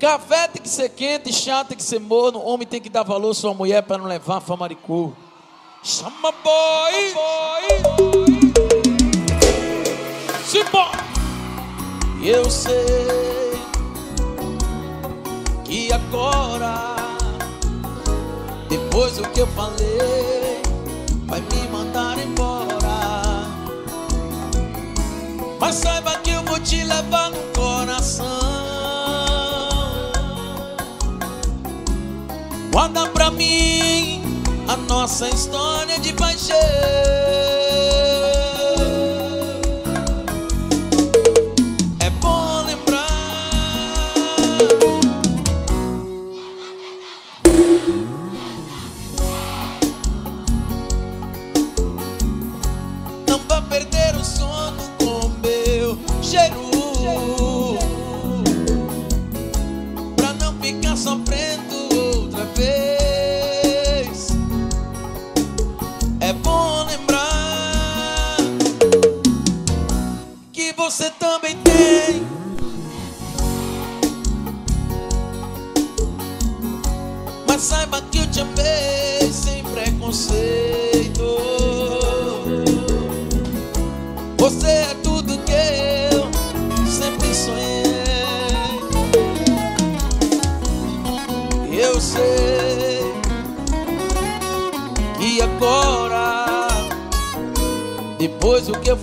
Café tem que ser quente, chá tem que ser morno. Homem tem que dar valor à sua mulher para não levar famaricu. Chama boy! boy. Simbora! Eu sei que agora, depois do que eu falei, vai me mandar embora. Mas saiba que eu vou te levar Guarda pra mim a nossa história de paixão.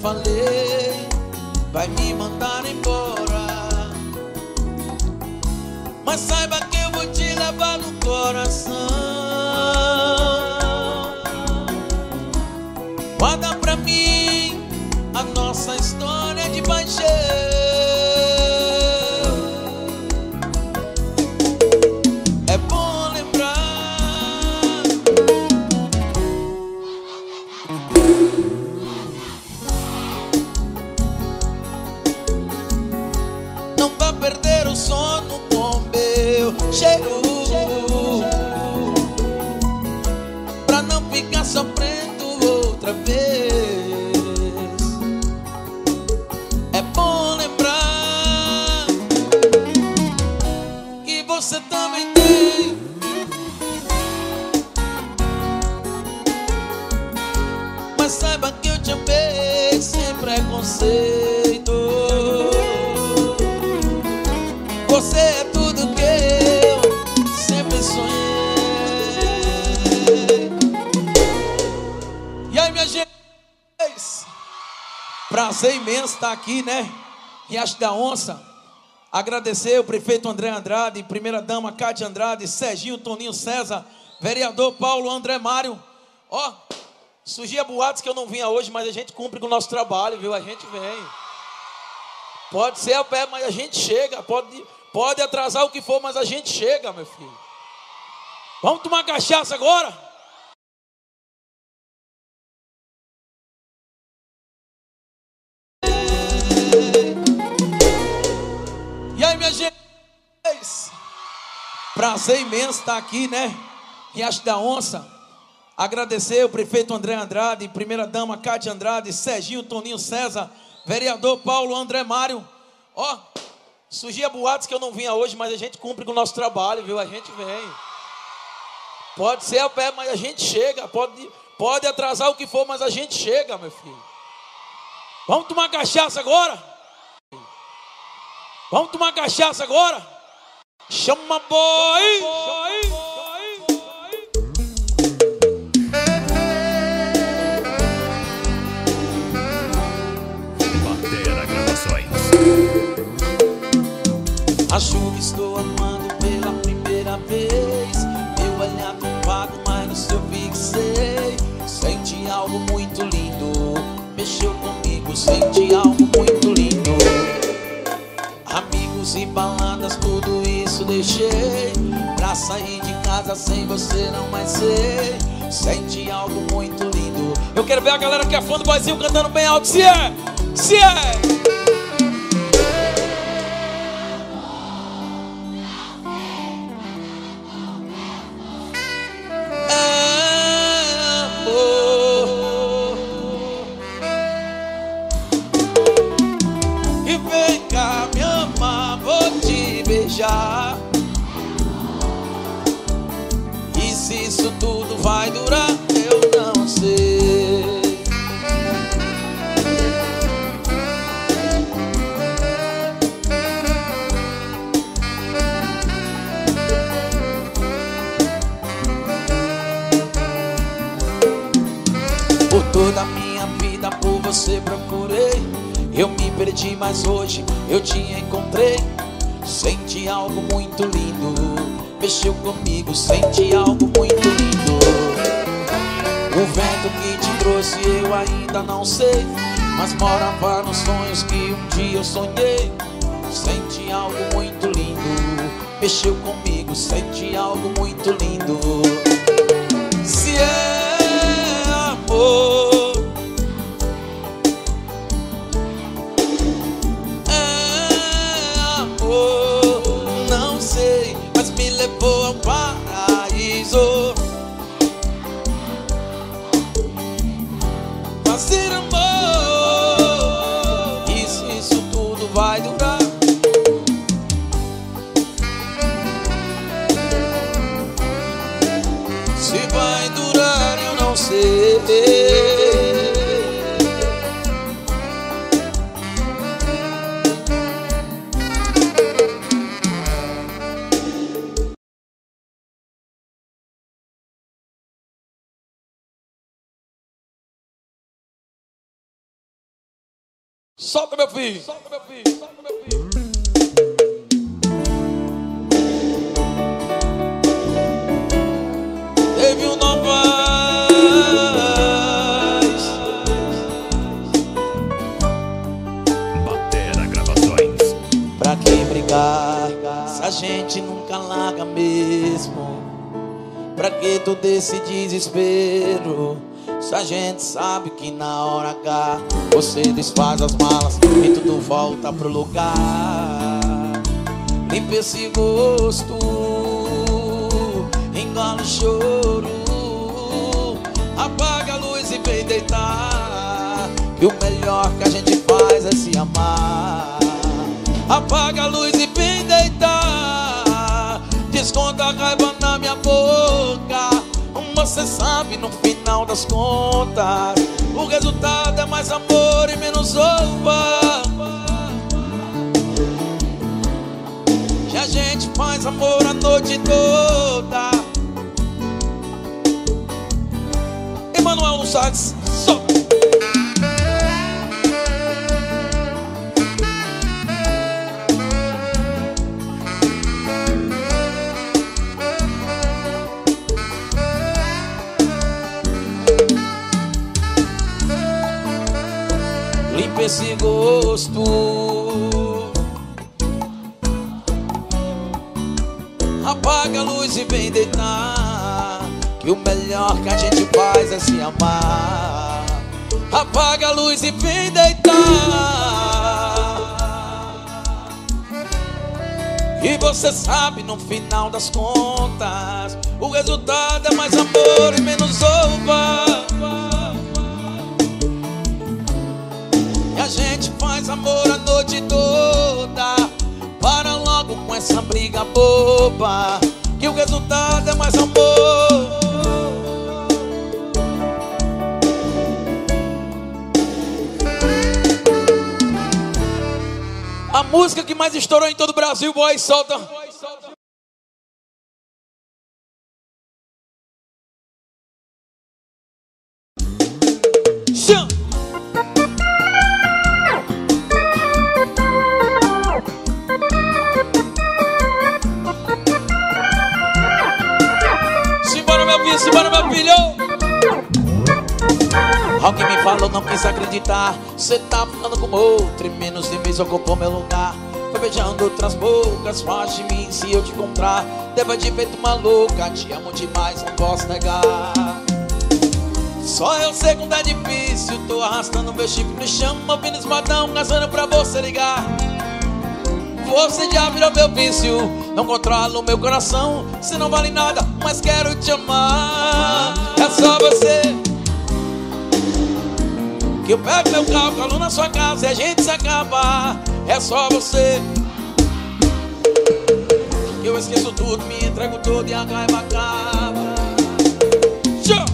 Falei, estar aqui, né? Riacho da Onça. Agradecer o prefeito André Andrade, primeira dama Cátia Andrade, Serginho Toninho César, vereador Paulo André Mário. Ó, surgia boatos que eu não vinha hoje, mas a gente cumpre com o nosso trabalho, viu? A gente vem. Pode ser a pé, mas a gente chega. Pode, pode atrasar o que for, mas a gente chega, meu filho. Vamos tomar cachaça agora? Prazer imenso estar aqui, né? Riacho da Onça. Agradecer o prefeito André Andrade, primeira dama Cátia Andrade, Serginho Toninho César, vereador Paulo André Mário. Ó, surgia boatos que eu não vinha hoje, mas a gente cumpre com o nosso trabalho, viu? A gente vem. Pode ser a pé, mas a gente chega. Pode, pode atrasar o que for, mas a gente chega, meu filho. Vamos tomar cachaça agora? Vamos tomar cachaça agora? Chama boy! Batera Gravações. Acho que estou amando pela primeira vez. Meu olhar vago, mas no seu fixei. Sente algo muito lindo. Mexeu comigo, sente algo muito lindo. Amigos e baladas, tudo isso deixei. Pra sair de casa sem você não mais sei. Sente algo muito lindo. Eu quero ver a galera que é fã do boizinho cantando bem alto. Se é! Se! É morava nos sonhos que um dia eu sonhei. Solta meu filho. Solta meu filho. Solta meu filho. Teve um Novais Batera Gravações. Pra que brigar se a gente nunca larga mesmo? Pra que todo esse desespero? Se a gente sabe que na hora H você desfaz as malas e tudo volta pro lugar. Limpa esse gosto, engole o choro, apaga a luz e vem deitar. E o melhor que a gente faz é se amar. Apaga a luz e vem deitar. Desconta a raiva na minha boca. Você sabe no final das contas, o resultado é mais amor e menos roupa. Que a gente faz amor a noite toda. Emanuel no sax, luz e vem deitar. E você sabe no final das contas, o resultado é mais amor e menos roupa. E a gente faz amor a noite toda. Para logo com essa briga boba. Que o resultado é mais amor. A música que mais estourou em todo o Brasil, boy, solta. Mês ocupou meu lugar. Foi beijando outras bocas, faz de mim se eu te encontrar. Deva de feito maluca, te amo demais, não posso negar. Só eu sei quando é difícil, tô arrastando meu chifre no chão, ouvindo esmadão, casando pra você ligar. Você já virou meu vício, não controla o meu coração. Você não vale nada, mas quero te amar. É só você. Que eu pego meu carro, calo na sua casa e a gente se acaba. É só você. Que eu esqueço tudo, me entrego todo e a raiva acaba. Show!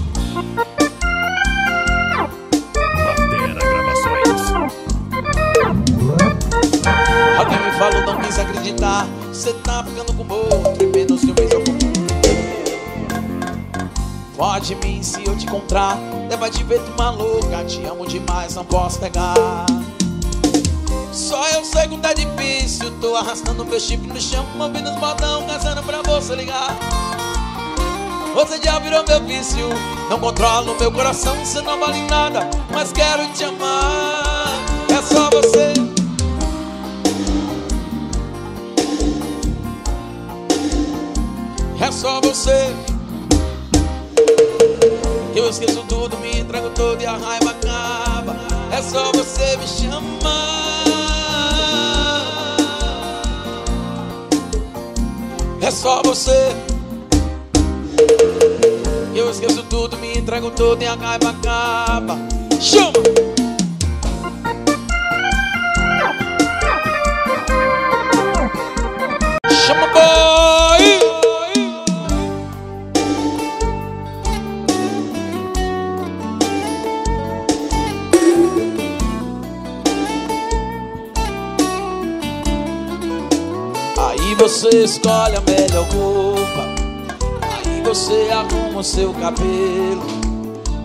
Alguém me falou, não quis acreditar. Cê tá ficando com outro. Pode mim se eu te encontrar. Leva de tu maluca. Te amo demais, não posso pegar. Só eu sei que tá difícil. Tô arrastando meu chip no chão, movendo os botão, caçando pra você ligar. Você já virou meu vício. Não controlo meu coração, você não vale nada. Mas quero te amar. É só você. É só você. Eu esqueço tudo, me entrego todo e a raiva acaba. É só você me chamar. É só você. Eu esqueço tudo, me entrego todo e a raiva acaba. Chama, você escolhe a melhor roupa. Aí você arruma o seu cabelo.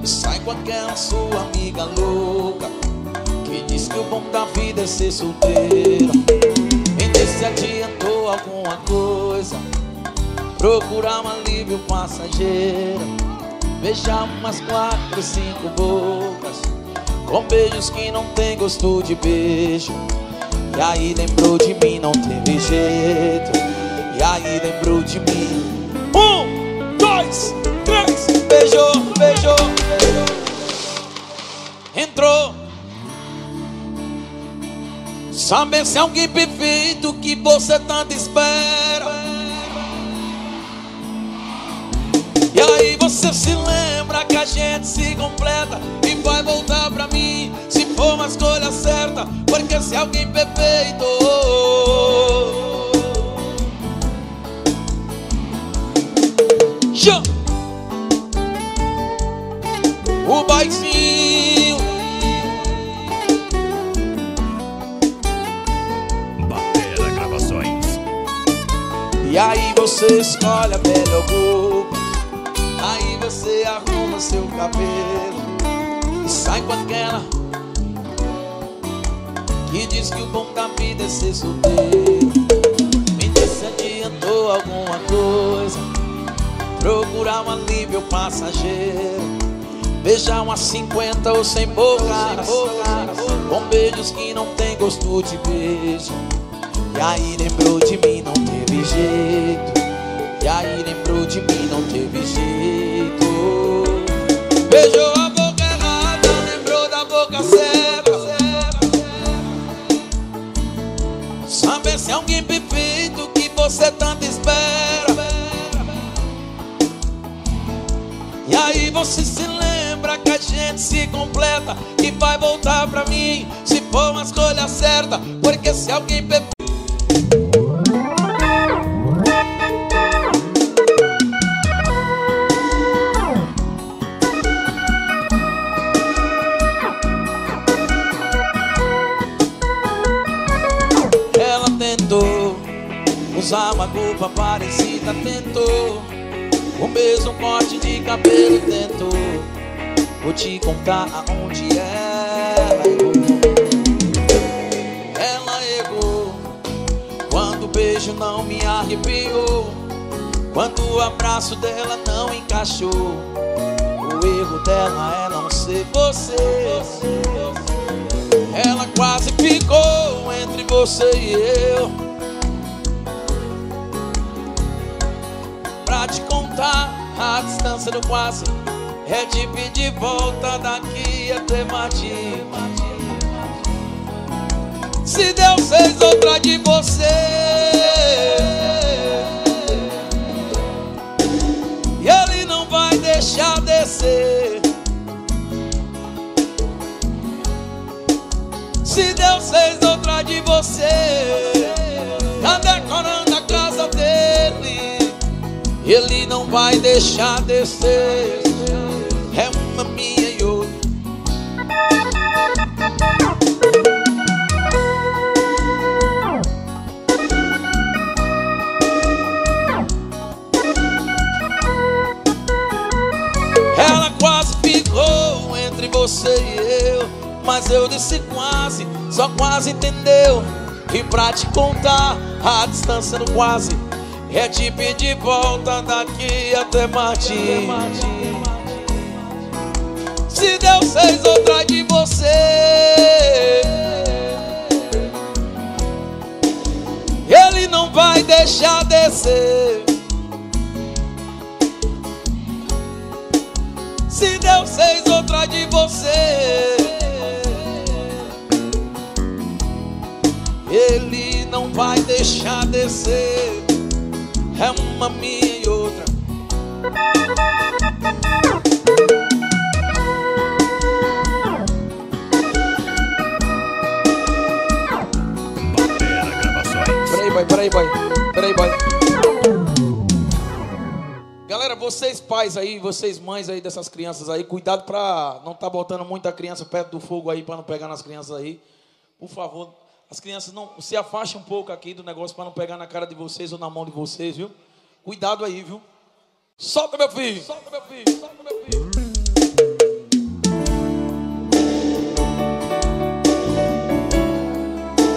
E sai com aquela sua amiga louca. Que diz que o bom da vida é ser solteira. Vender se adiantou alguma coisa. Procurar um alívio passageiro. Beijar umas quatro, cinco bocas. Com beijos que não tem gosto de beijo. E aí lembrou de mim, não teve jeito. E aí lembrou de mim. Um, dois, três. Beijou, beijou, beijou. Entrou. Sabe se é alguém perfeito que você tanto espera. E aí você se lembra que a gente se completa e vai voltar pra mim se for uma escolha certa, porque se alguém perfeito Já. O baizinho. Batera Gravações. E aí você escolhe a melhor roupa Aí você arruma seu cabelo. E sai com aquela Que diz que o bom da vida é ser solteiro. Me diz se adiantou alguma coisa Procurar um alívio passageiro Beijar umas 50 ou 100 bocas Com beijos que não tem gosto de beijo e aí lembrou de mim, não teve jeito. E aí lembrou de mim, não teve jeito. Beijou a boca errada, lembrou da boca certa. Sabe se é alguém perfeito que você tanto espera. Você se lembra que a gente se completa e vai voltar pra mim se for uma escolha certa. Porque se alguém perfeito Ela tentou usar uma roupa parecida, tentou o mesmo corte de cabelo, tentou. Vou te contar aonde ela errou. Ela errou quando o beijo não me arrepiou, quando o abraço dela não encaixou. O erro dela é não ser você. Ela quase ficou entre você e eu. Contar, a distância do quase é de pedir volta daqui até Martim. Se Deus fez outra de você, Ele não vai deixar descer. Se Deus fez outra de você, tá decorando a casa dele, ele não vai deixar descer. É uma minha e outra. Ela quase ficou entre você e eu. Mas eu disse quase, só quase entendeu. E pra te contar, a distância não quase é te pedir volta daqui até Marte. Se Deus fez outra de você, Ele não vai deixar descer. Se Deus fez outra de você, Ele não vai deixar descer. É uma minha e outra. Peraí, boy, peraí, boy. Peraí, boy. Galera, vocês pais aí, vocês mães aí dessas crianças aí, cuidado pra não tá botando muita criança perto do fogo aí pra não pegar nas crianças aí. Por favor, as crianças não se afastem um pouco aqui do negócio pra não pegar na cara de vocês ou na mão de vocês, viu? Cuidado aí, viu? Solta meu filho. Solta meu filho. Solta meu filho.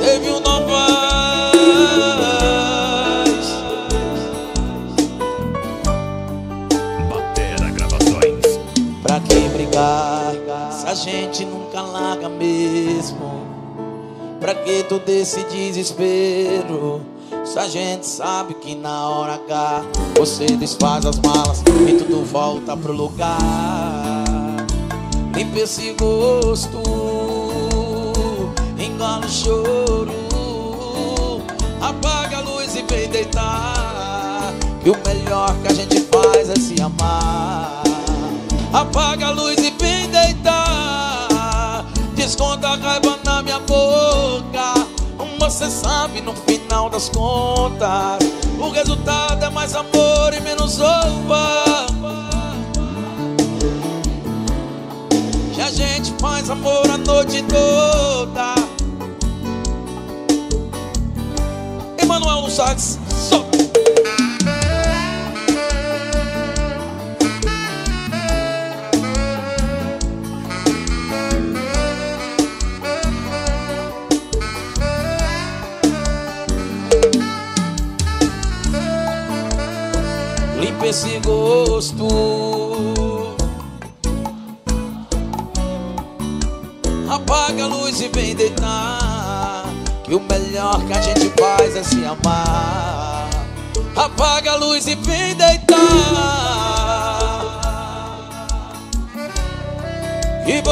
Teve um novaz Batera Gravações. Pra que brigar se a gente nunca larga mesmo? Pra que todo esse desespero? Se a gente sabe que na hora H você desfaz as malas e tudo volta pro lugar. Limpa esse gosto, engole o choro, apaga a luz e vem deitar. E o melhor que a gente faz é se amar. Apaga a luz e vem deitar. Desconta a raiva na minha boca. Você sabe no final das contas, o resultado é mais amor e menos roupa. Que a gente faz amor a noite toda. Emanuel sax, solta.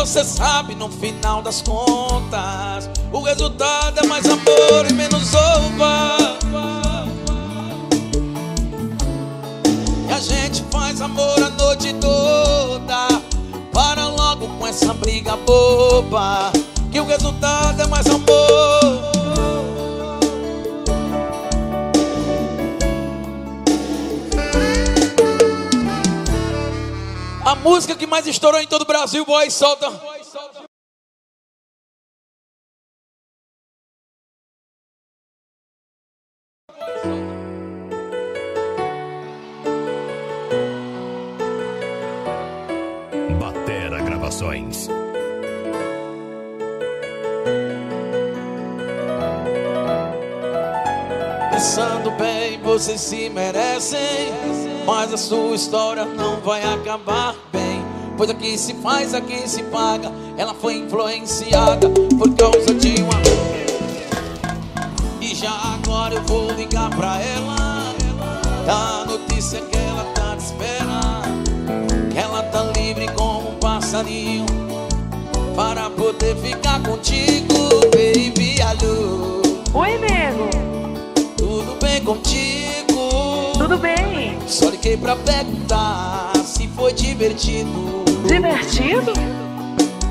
Você sabe no final das contas, o resultado é mais amor e menos roupa. E a gente faz amor a noite toda. Para logo com essa briga boba. Que o resultado é mais amor. A música que mais estourou em todo o Brasil, boy, solta. Batera Gravações. Pensando bem, vocês se merecem. Mas a sua história não vai acabar. Pois aqui se faz, aqui se paga. Ela foi influenciada por causa de uma. E já agora eu vou ligar pra ela. Dá a notícia que ela tá te esperando. Que ela tá livre como um passarinho. Para poder ficar contigo, baby. Alô, Oi, nego. tudo bem contigo? Tudo bem? Só liguei pra perguntar se foi divertido. Divertido?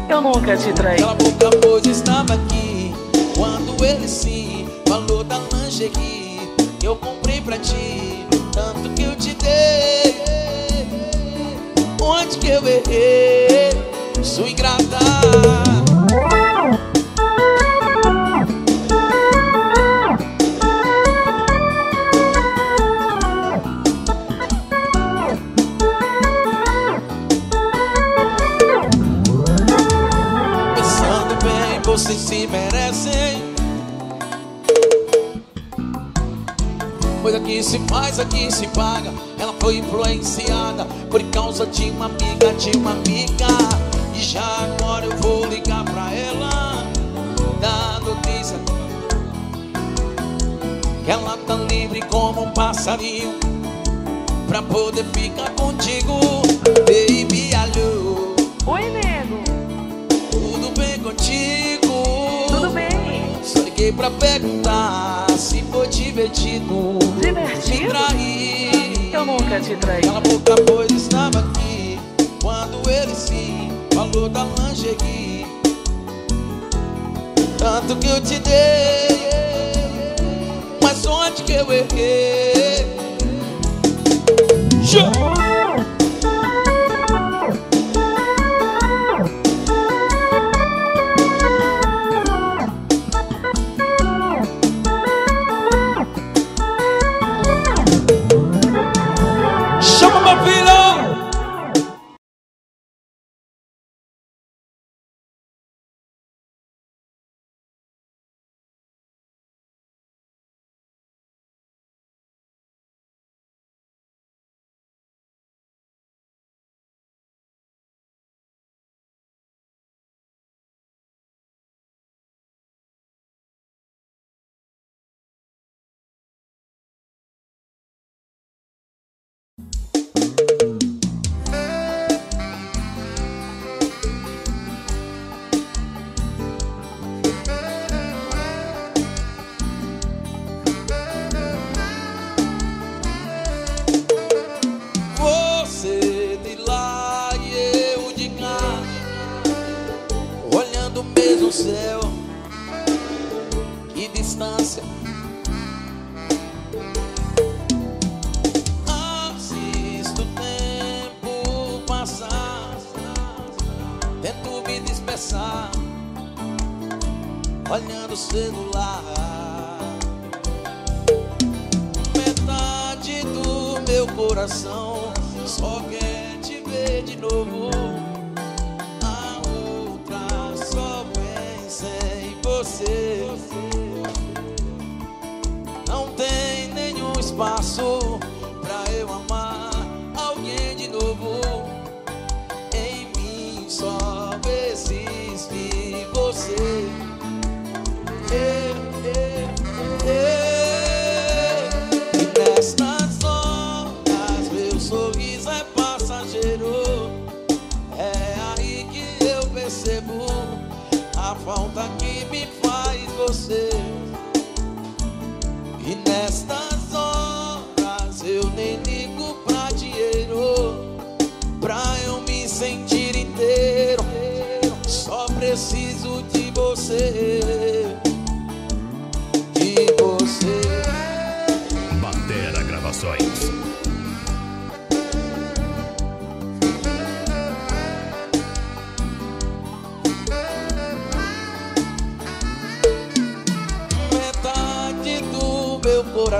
Eu nunca te traí. Aquela boca pois estava aqui quando ele sim falou da lingerie eu comprei pra ti, tanto que eu te dei. Onde que eu errei? Sua ingrata. vocês se merecem. Pois aqui se faz, aqui se paga. Ela foi influenciada por causa de uma amiga, de uma amiga. E já agora eu vou ligar pra ela. Da notícia que ela tá livre como um passarinho pra poder ficar contigo. Liguei pra perguntar se foi divertido. Me Divertido? trair. Eu nunca te traí. Cala a boca, pois estava aqui. Quando ele sim falou da lingerie. Tanto que eu te dei. Mas onde que eu errei? Show!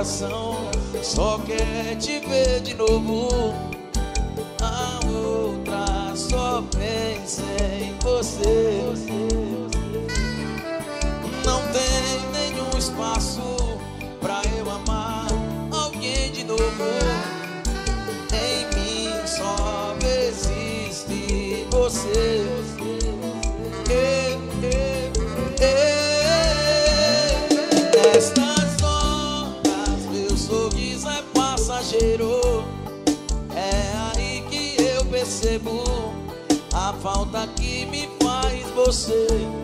Coração só quer te ver de novo. Percebo a falta que me faz você.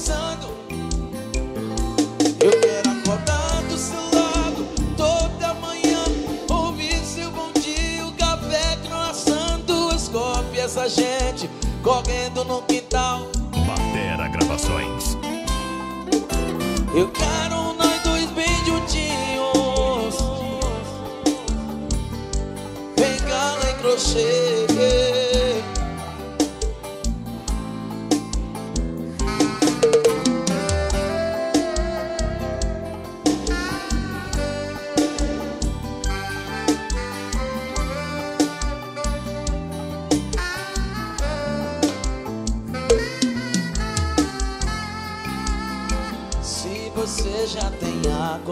Pensando? Eu quero acordar do seu lado toda manhã, ouvir seu bom dia, o café croissando, as cópias, a gente correndo no quintal. Batera Gravações. Eu quero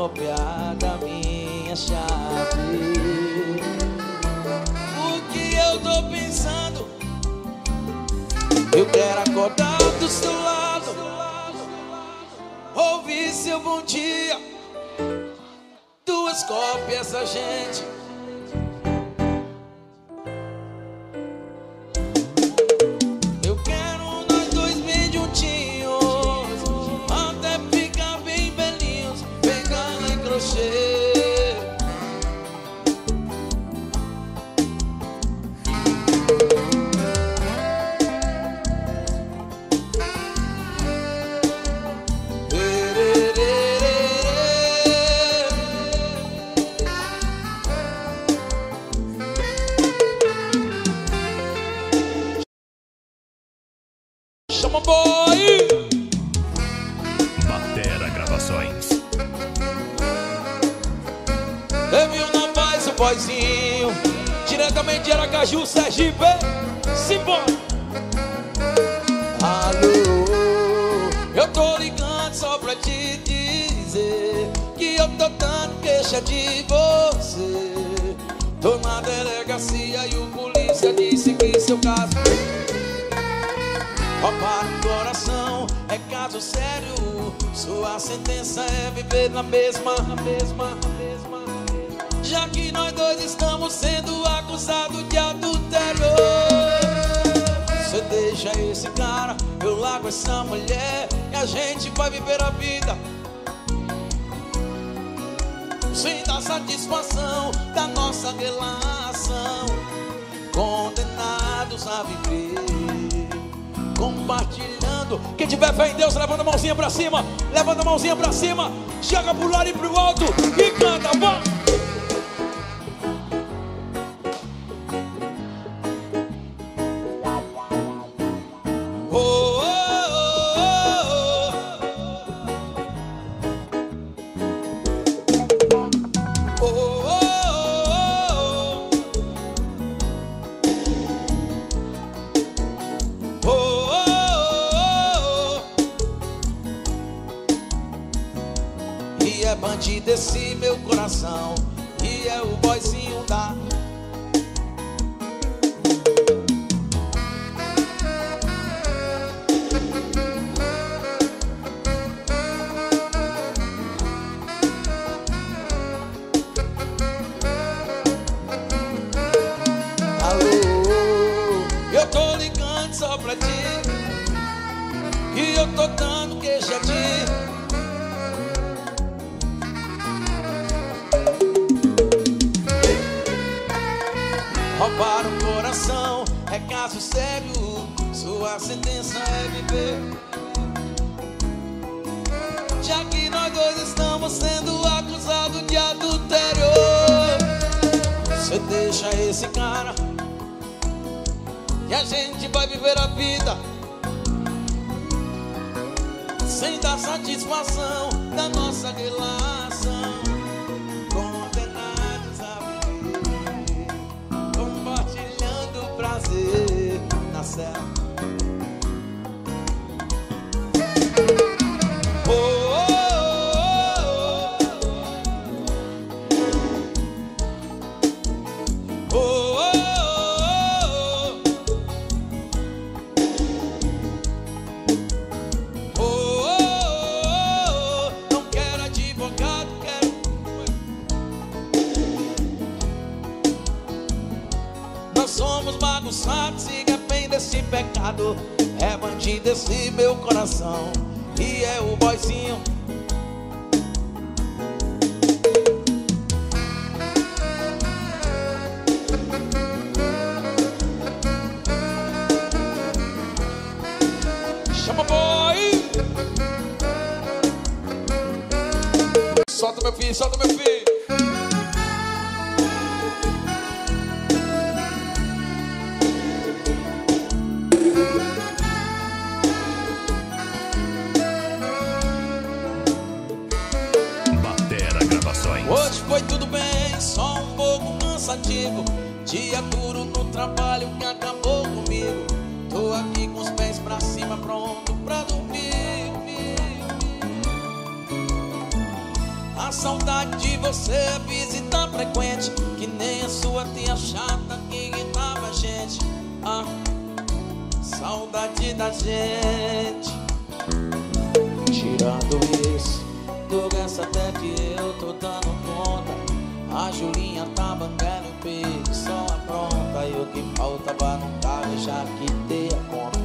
cópia da minha chave, o que eu tô pensando? Eu quero acordar do seu lado, ouvir seu bom dia, duas cópias a gente. Teve um na paz, o boizinho Diretamente de Aracaju, Sergipe. Simbora! Alô Eu tô ligando só pra te dizer Que eu tô dando queixa de você. Tô na delegacia e o polícia disse que seu caso Roubar o coração. É caso sério. Sua sentença é viver na mesma, na mesma, Já que nós dois estamos sendo acusados de adultério. Você deixa esse cara, eu largo essa mulher e a gente vai viver a vida. Sem dar satisfação da nossa relação. Condenados a viver compartilhando. Quem tiver fé em Deus, levanta a mãozinha pra cima, levanta a mãozinha pra cima, joga pro lado e pro alto e canta, vamos! Coração sério Sua sentença é viver. Já que nós dois estamos sendo acusados de adultério Você deixa esse cara E a gente vai viver a vida Sem dar satisfação da nossa relação na Saudade de você é visita frequente. Que nem a sua tia chata que irritava a gente. Ah, saudade da gente. Tirando isso, do resto até que eu tô dando conta. A Julinha tá bancando o peito, só apronta. E o que faltava carro eu já quitei a conta.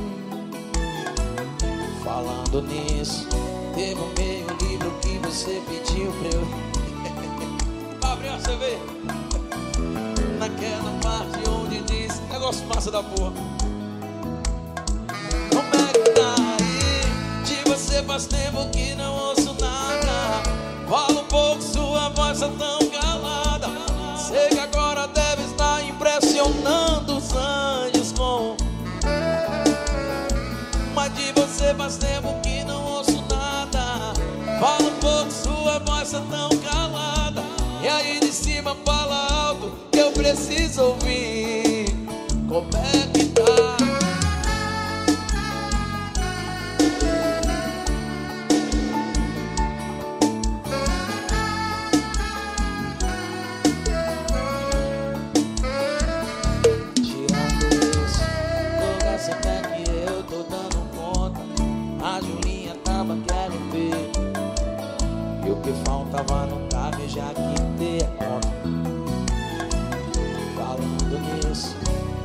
Falando nisso, teve um meio que você pediu pra eu. Gabriel, você vê? Naquela parte onde diz negócio massa da porra. Como é que tá aí? De você faz tempo que não é tão calada. E aí de cima fala alto que eu preciso ouvir. Como faltava no carro eu já quitei a conta. Falando nisso,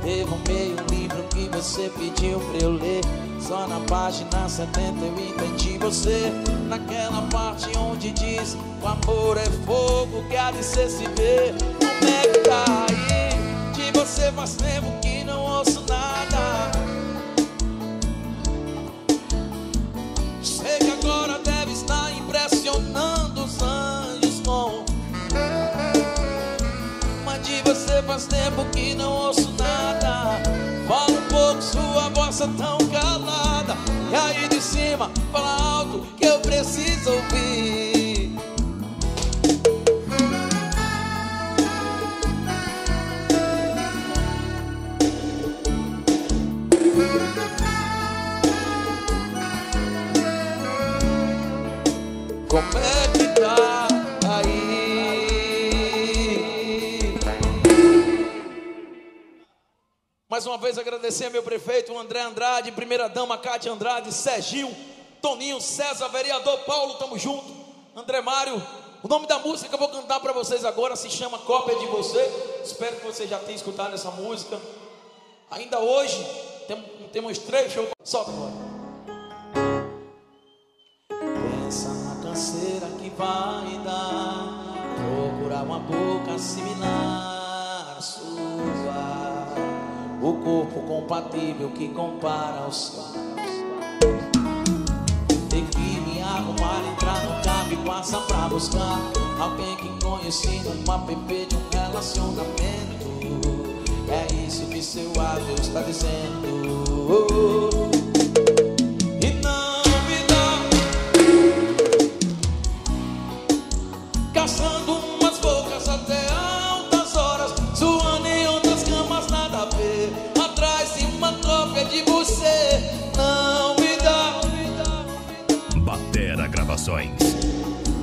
teve um meio livro que você pediu pra eu ler. Só na página 70 eu entendi você. Naquela parte onde diz: O amor é fogo que há de ser se ver. Como é que tá aí? De você faz tempo que não ouço nada. Faz tempo que não ouço nada. Fala um pouco, sua voz é tão calada. E aí de cima, fala alto que eu preciso ouvir. Mais uma vez agradecer ao meu prefeito, André Andrade, primeira dama Cátia Andrade, Serginho, Toninho, César, vereador Paulo, tamo junto. André Mário, o nome da música que eu vou cantar para vocês agora se chama Cópia de Você. Espero que você já tenha escutado essa música. Ainda hoje tem- temos três shows. Solta agora. Pensa na canseira que vai dar. Procurar uma boca similar O corpo compatível que compara ao seu. Ter que me arrumar, entrar no carro e passar pra buscar alguém que conheci numa app de um relacionamento. É isso que seu áudio está dizendo.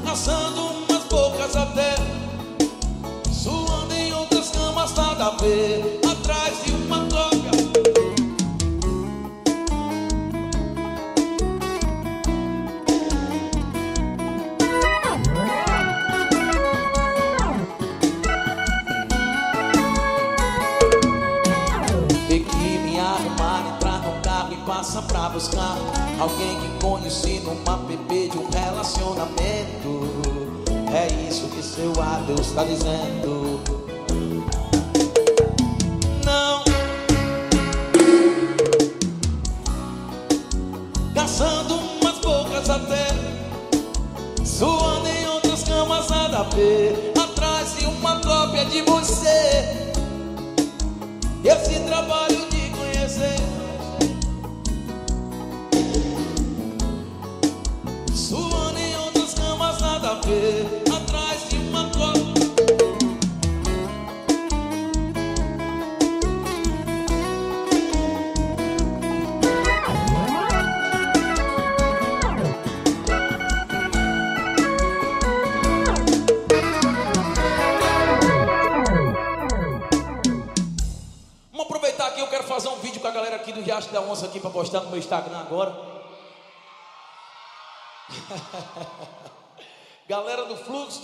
Caçando umas bocas até Suando em outras camas, nada a ver Atrás de uma cópia passa pra buscar alguém que conheci numa PP de um relacionamento. É isso que seu adeus está dizendo.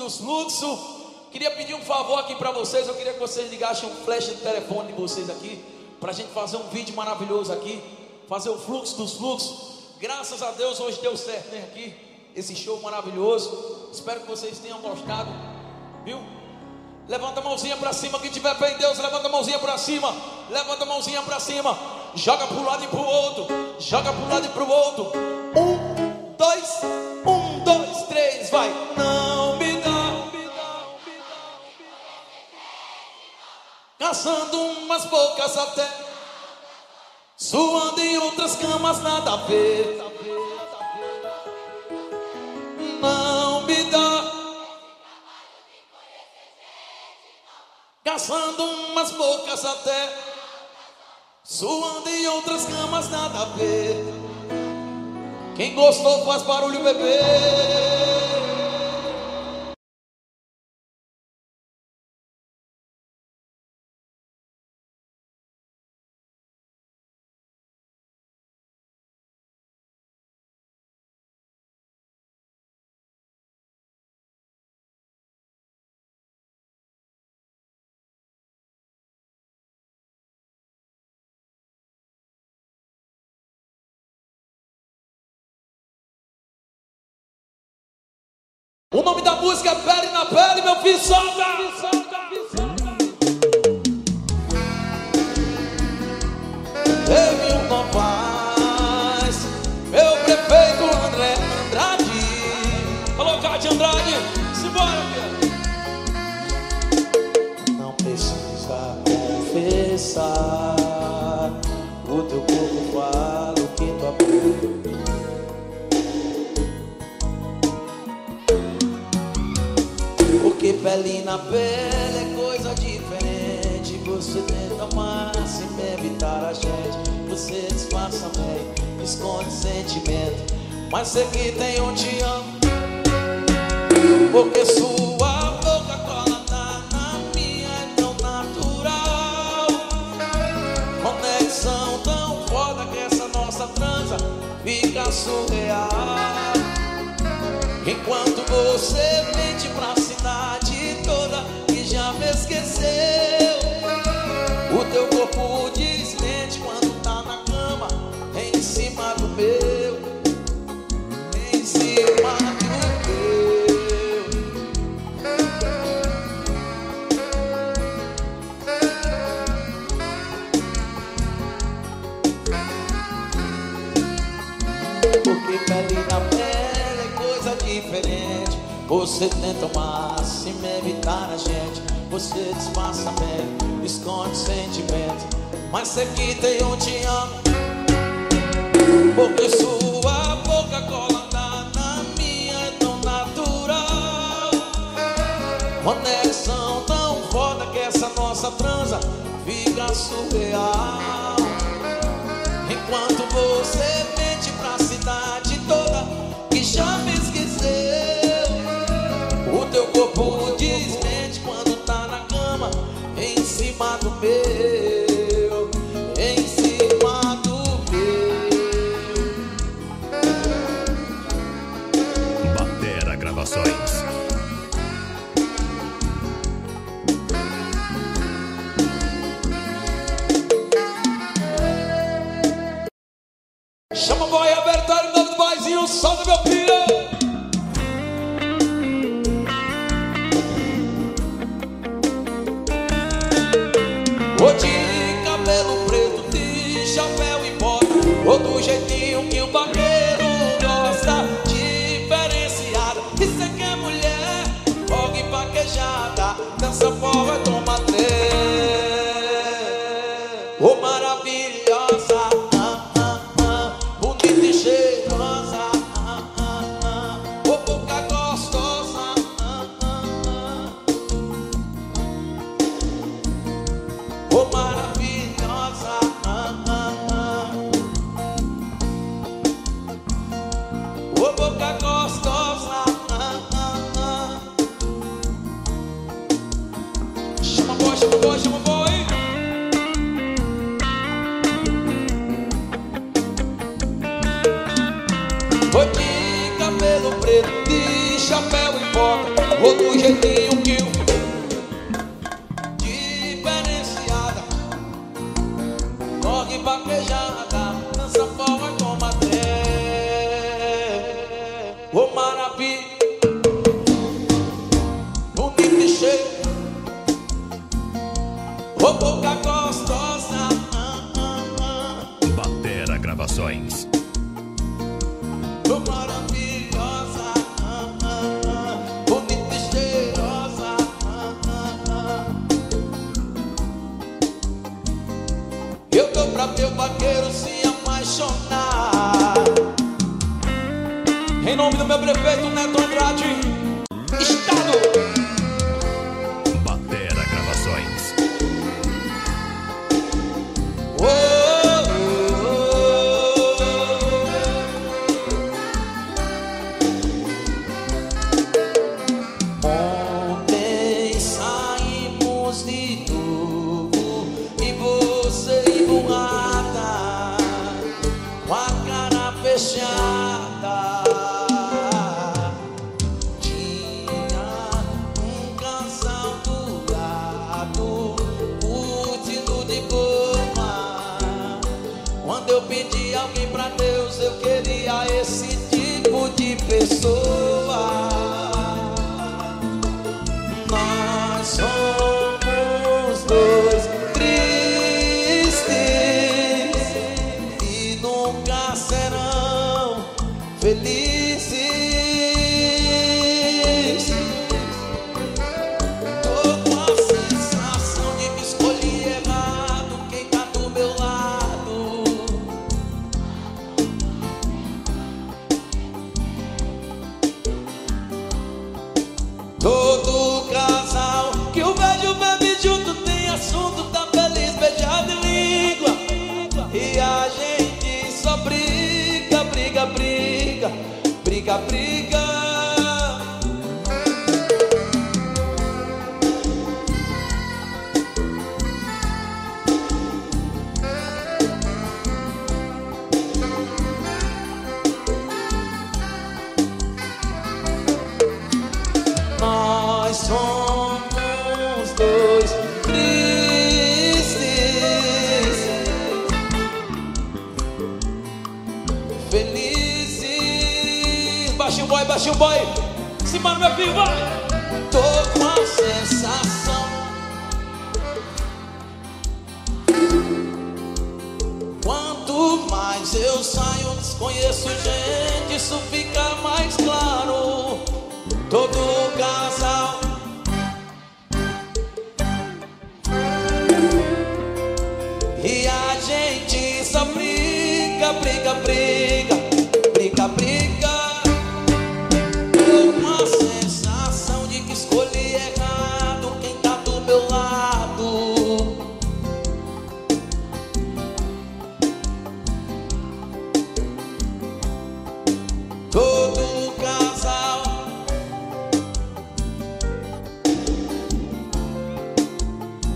Dos Fluxos, queria pedir um favor aqui para vocês, eu queria que vocês ligassem um flash do telefone de vocês aqui, para a gente fazer um vídeo maravilhoso aqui, fazer o Fluxo dos Fluxos. Graças a Deus hoje deu certo, né, aqui, esse show maravilhoso. Espero que vocês tenham gostado, viu? Levanta a mãozinha para cima, quem tiver fé em Deus, levanta a mãozinha para cima. Levanta a mãozinha para cima. Joga para um lado e para o outro. Joga para um lado e para o outro. Um, dois, um, dois, três, vai. Não Caçando umas bocas até. Suando em outras camas, nada a ver. Não me dá. Caçando umas bocas até Suando em outras camas nada a ver Quem gostou faz barulho bebê O nome da música é Pele na Pele, meu filho, solta! Pele na pele é coisa diferente. Você tenta ao máximo evitar a gente. Você disfarça bem, esconde sentimento. Mas sei que tem um te amo. Porque sua boca cola na, na minha é tão natural. Conexão tão foda que essa nossa transa fica surreal. Enquanto você mente pra esqueceu O teu corpo desmente quando tá na cama Em cima do meu. Em cima do meu. Porque pele na pele é coisa diferente. Você tenta ao máximo evitar a gente Você disfarça bem, esconde sentimento Mas sei que tem um te amo. Porque sua boca cola na, na minha é tão natural. Conexão tão foda que essa nossa transa fica surreal. Enquanto você em cima do meu,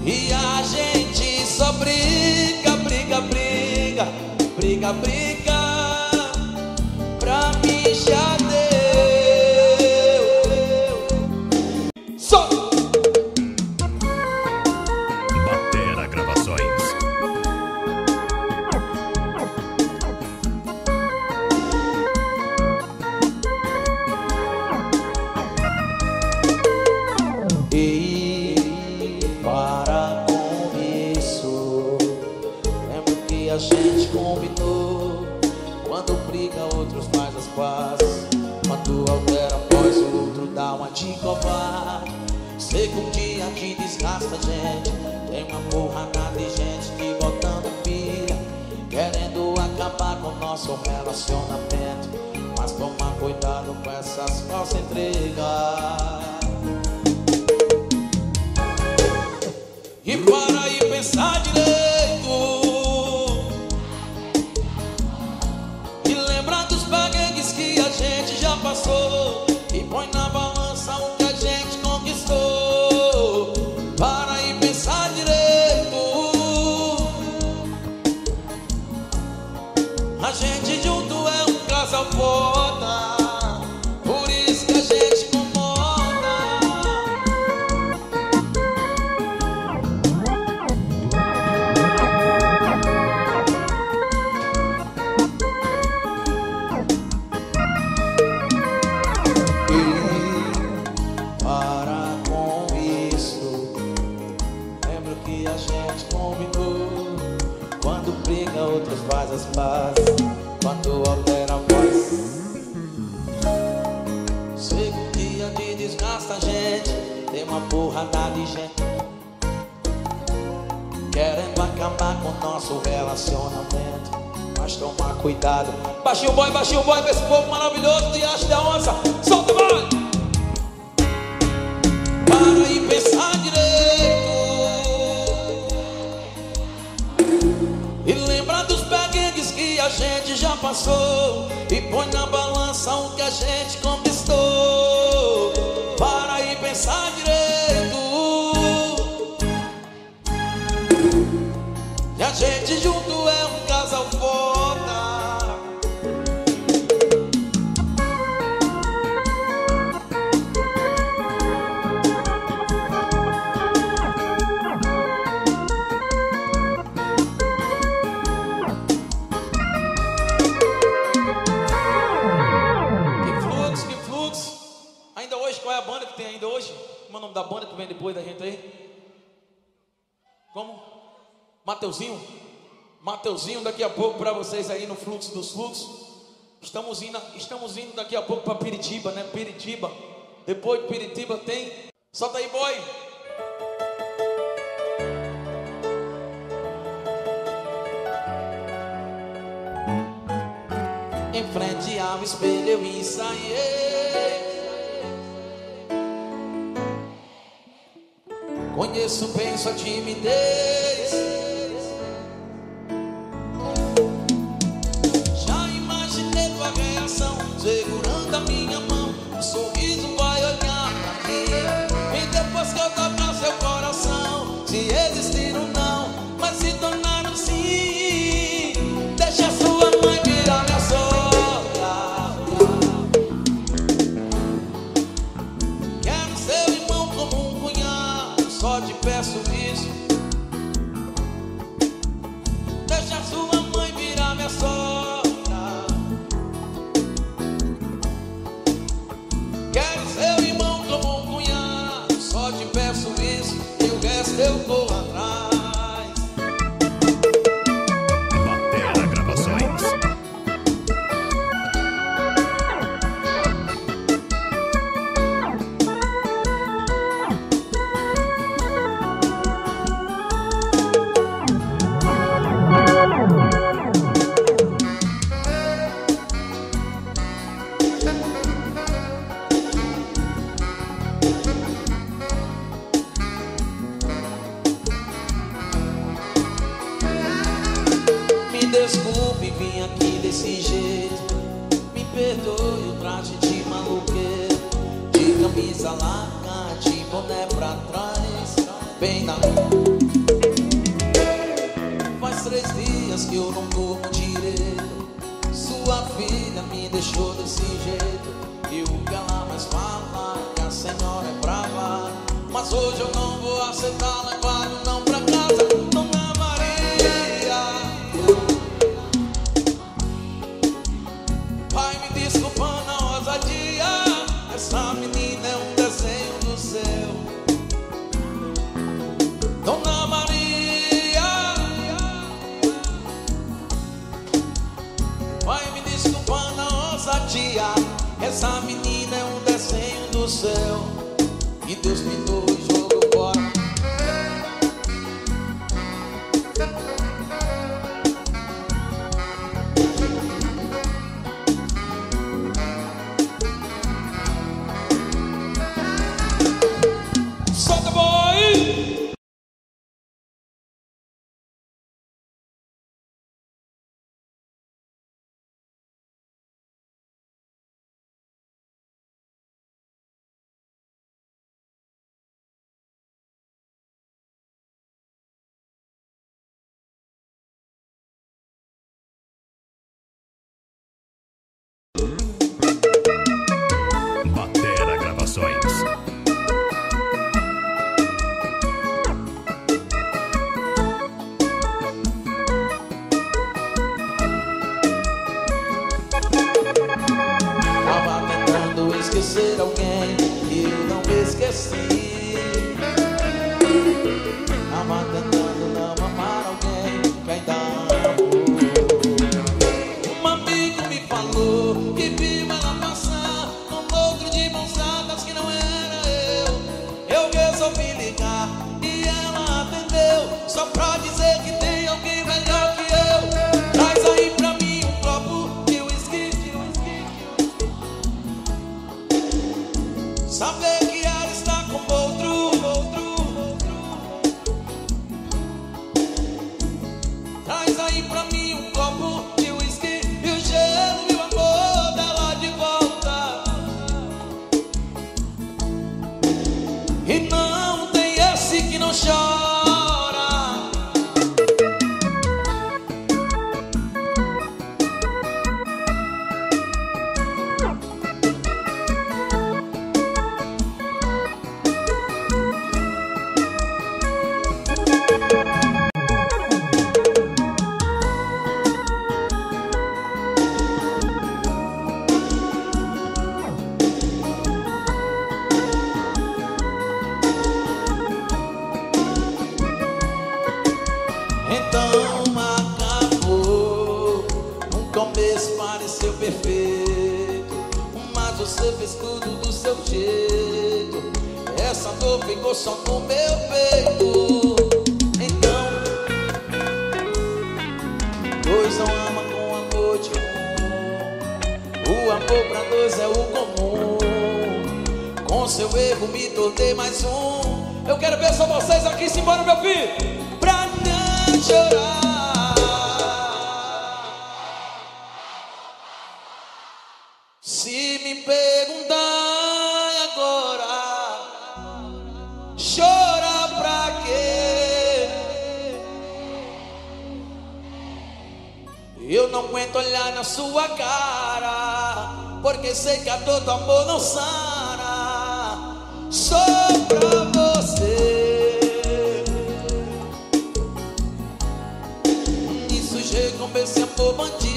E a gente só briga, briga, briga, briga, briga. porra da Ligé Querendo acabar com nosso relacionamento. Mas tomar cuidado. Baixinho boy, baixinho boy Vê esse povo maravilhoso de acha da Onça. Solta o boy! Para e pensar direito. E lembrar dos perrengues que a gente já passou. E põe na balança o que a gente conquistou pensar direito. E a gente junto é um casal forte. da banda que vem depois da gente aí? Como? Mateuzinho? Mateuzinho, daqui a pouco para vocês aí no fluxo dos fluxos. Estamos indo, estamos indo daqui a pouco para Piritiba, né? Piritiba. Depois de Piritiba tem. Solta aí, boy! Em frente ao espelho eu ensaiei. Conheço bem sua timidez. só te peço isso. Mm-hmm. você fez tudo do seu jeito. Essa dor ficou só no meu peito. Então, dois não ama com amor de um. O amor pra dois é o comum. Com seu erro me tornei mais um. Eu quero ver só vocês aqui, simbora, meu filho. Pra não chorar. olhar na sua cara, porque sei que a dor do amor não sana. Sou pra você. Isso chega com esse amor bandido.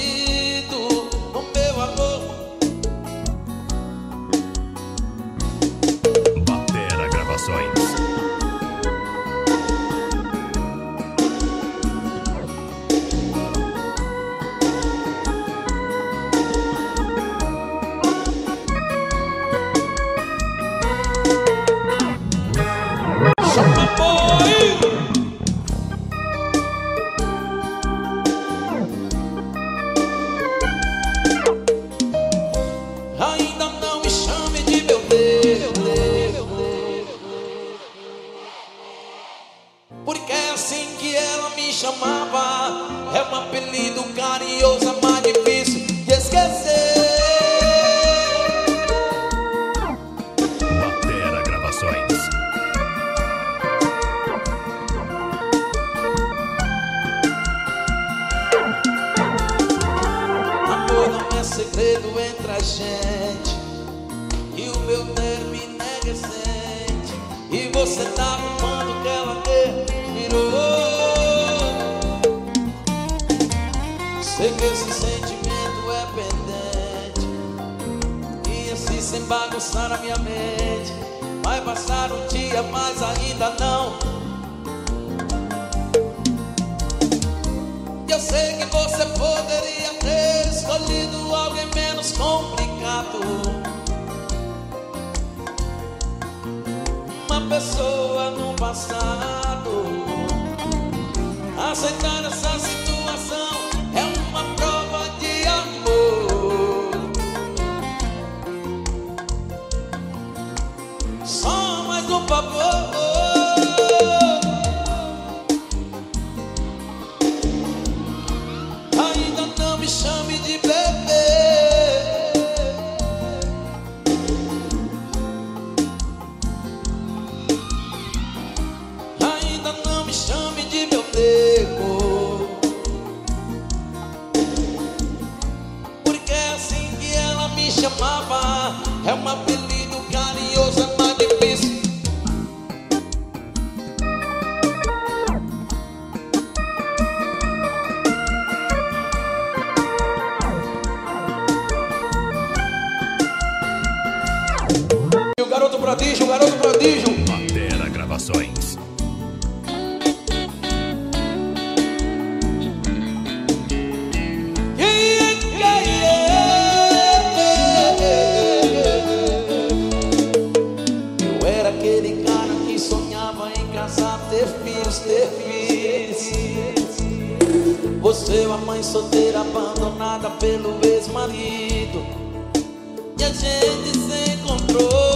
Solteira abandonada pelo ex-marido E a gente se encontrou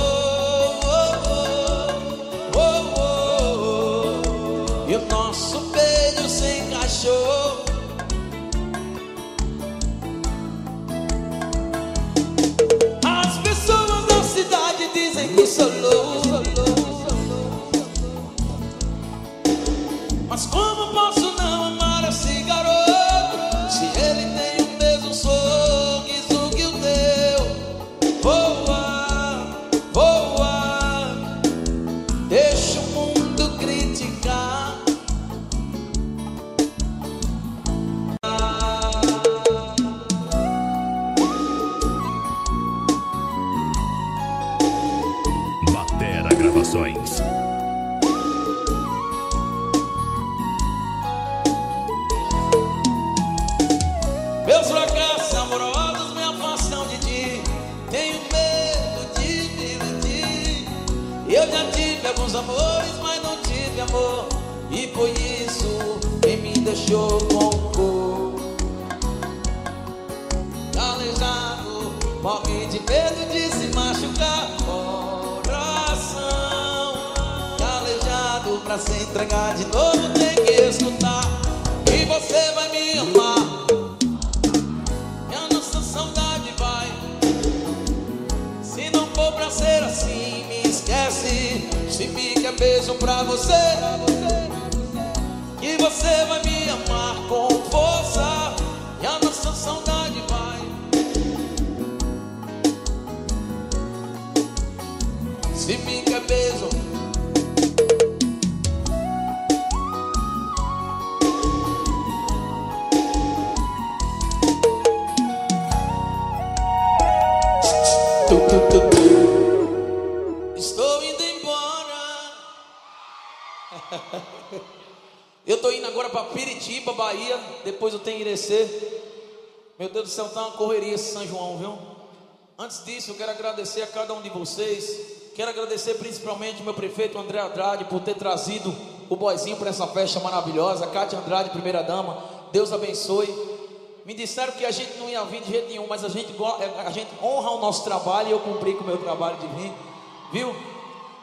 Se fica tu. Estou indo embora. Eu estou indo agora para Piritiba, Bahia. Depois eu tenho que descer. Meu Deus do céu, tá uma correria esse São João, viu? Antes disso, eu quero agradecer a cada um de vocês. Quero agradecer principalmente meu prefeito André Andrade por ter trazido o boizinho para essa festa maravilhosa. Cátia Andrade, primeira dama. Deus abençoe. Me disseram que a gente não ia vir de jeito nenhum, mas a gente, a gente honra o nosso trabalho e eu cumpri com o meu trabalho de vir, viu?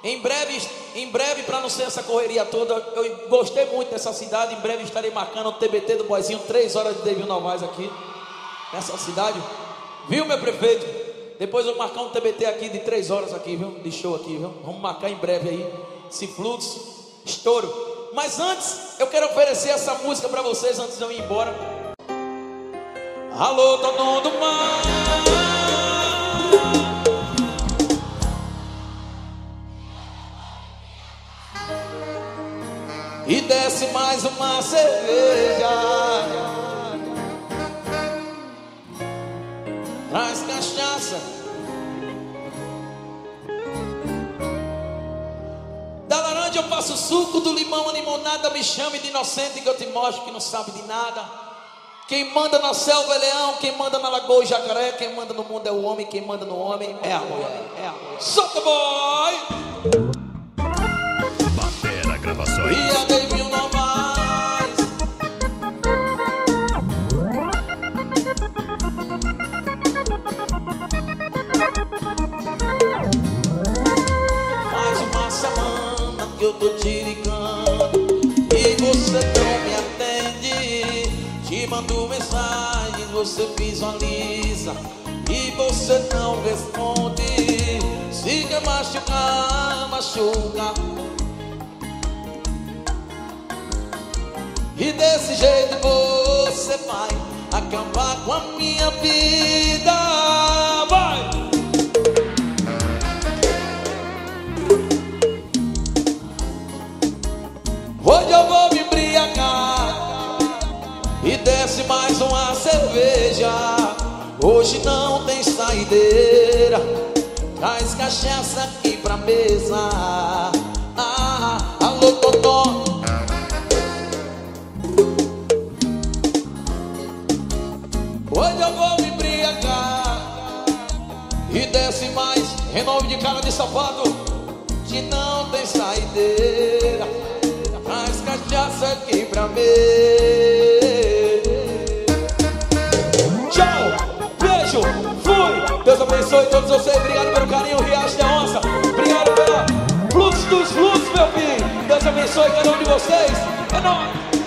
Em breve, em breve, para não ser essa correria toda, eu gostei muito dessa cidade. Em breve estarei marcando o TBT do Boizinho, três horas de Devil Novaes aqui, nessa cidade, viu, meu prefeito? Depois eu vou marcar um TBT aqui de três horas aqui, viu? De show aqui, viu? Vamos marcar em breve aí, esse fluxo, estouro. Mas antes, eu quero oferecer essa música para vocês antes de eu ir embora. Alô, dono do mar. E desce mais uma cerveja. Laranja eu faço suco, do limão a limonada. Me chame de inocente que eu te mostro que não sabe de nada. Quem manda na selva é leão, quem manda na lagoa é jacaré, quem manda no mundo é o homem, quem manda no homem é a mulher. É a mulher. Solta, boy! Batera Gravações. E a. visualiza E você não responde Se quer machucar, machuca E desse jeito você vai acabar com a minha vida. Vai! Cerveja. Hoje não tem saideira, traz cachaça aqui pra mesa. Ah, alô, Totó. Hoje eu vou me embriagar E desce mais Renove de cara de sapato Que não tem saideira Traz cachaça aqui pra mim abençoe todos vocês. Obrigado pelo carinho, Riacho da Onça. Obrigado pela fluxo dos fluxos, meu filho. Deus abençoe cada um de vocês. É nóis.